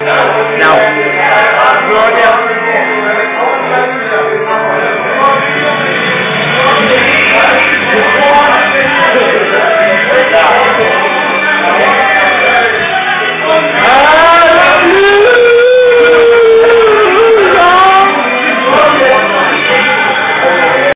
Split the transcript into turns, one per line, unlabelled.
Now,